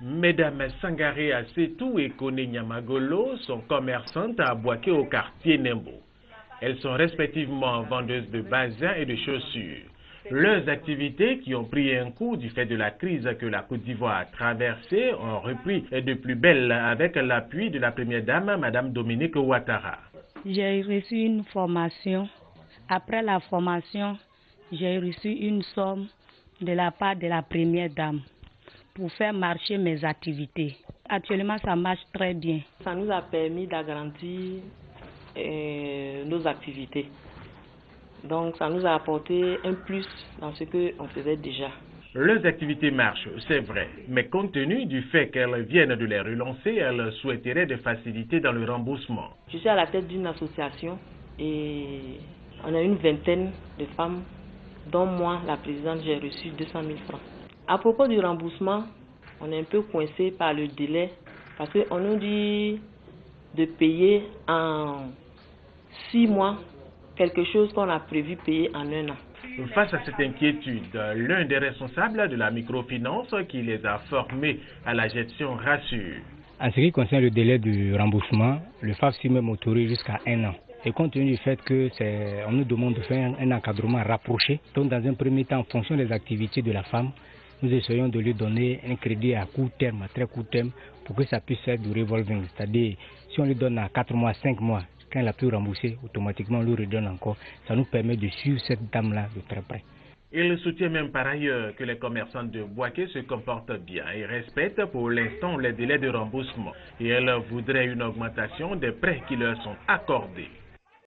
Mesdames Sangaré Asetou et Kone Nyamagolo sont commerçantes à Boaké au quartier Nembo. Elles sont respectivement vendeuses de bazins et de chaussures. Leurs activités, qui ont pris un coup du fait de la crise que la Côte d'Ivoire a traversée, ont repris de plus belle avec l'appui de la première dame, Madame Dominique Ouattara. J'ai reçu une formation. Après la formation, j'ai reçu une somme de la part de la première dame pour faire marcher mes activités. Actuellement, ça marche très bien. Ça nous a permis d'agrandir euh, nos activités. Donc ça nous a apporté un plus dans ce qu'on faisait déjà. Leurs activités marchent, c'est vrai, mais compte tenu du fait qu'elles viennent de les relancer, elles souhaiteraient des facilités dans le remboursement. Je suis à la tête d'une association et on a une vingtaine de femmes, dont moi, la présidente, j'ai reçu 200 000 francs. À propos du remboursement, on est un peu coincé par le délai parce qu'on nous dit de payer en six mois quelque chose qu'on a prévu payer en un an. Face à cette inquiétude, l'un des responsables de la microfinance qui les a formés à la gestion rassure. En ce qui concerne le délai du remboursement, le FAFSI même autorise jusqu'à un an. Et compte tenu du fait que on nous demande de faire un, encadrement rapproché, donc dans un premier temps, en fonction des activités de la femme, nous essayons de lui donner un crédit à court terme, à très court terme, pour que ça puisse faire du revolving. C'est-à-dire, si on lui donne à 4 mois, 5 mois, quand elle a pu rembourser, automatiquement on lui redonne encore. Ça nous permet de suivre cette dame-là de très près. Il soutient même par ailleurs que les commerçants de Boaké se comportent bien et respectent pour l'instant les délais de remboursement. Et elle voudrait une augmentation des prêts qui leur sont accordés.